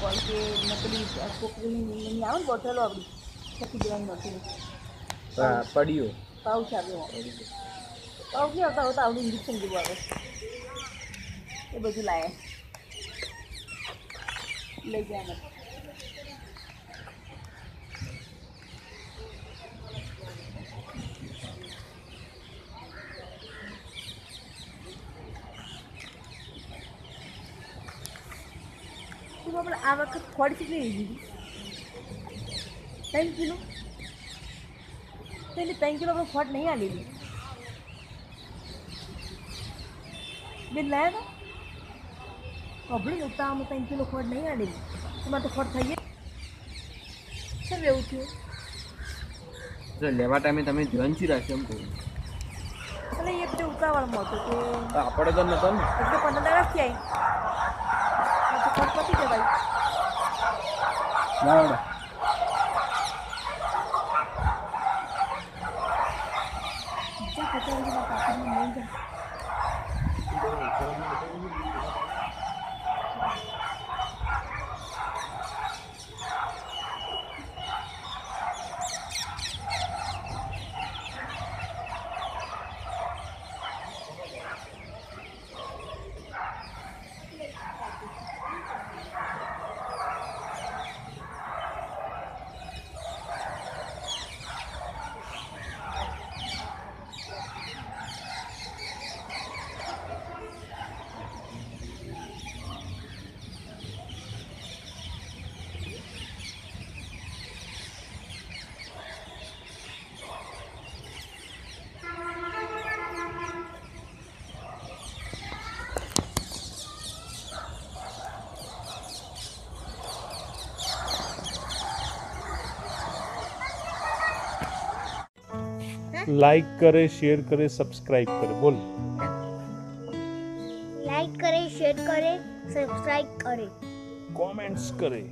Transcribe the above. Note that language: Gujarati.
કોલ કે નકલી કોકરીની નહીં આવે ને બોટલો આપણી નાખી દેવાની બોટલ હા, પડ્યું પાઉચ આવ્યો પાઉચ નહીં આવતા આવતા આવડું ઇન્જેક્શન જેવું આવે એ બધું લાયા લઈ ગયા અમે તું પણ આ વખત ખોડ કેટલી લીધી ત્રણ કિલો એટલે ત્રણ કિલો આપણે ખોટ નહીં આલેલી બેન લાયા તો? અભળી ઉતા અમે ત્રણ કિલો ખોટ નહીં આલેલી તમારે તો ખોટ થઈએ સર એવું થયું? જો લેવા ટાઈમે તમે ધ્યાન ચી રાખ્યો એમ કહું એટલે એ બધું ઉતાવળમાં હતું કે આપણે તો નતો ને. એટલે પંદર દાડા ક્યાંય પછી ખોટ પતી જવાય બરાબર જા કચોરીના લાઈક કરે શેર કરે સબસ્ક્રાઇબ કરે. બોલ. લાઈક કરે શેર કરે સબસ્ક્રાઇબ કરે. કોમેન્ટ્સ કરે.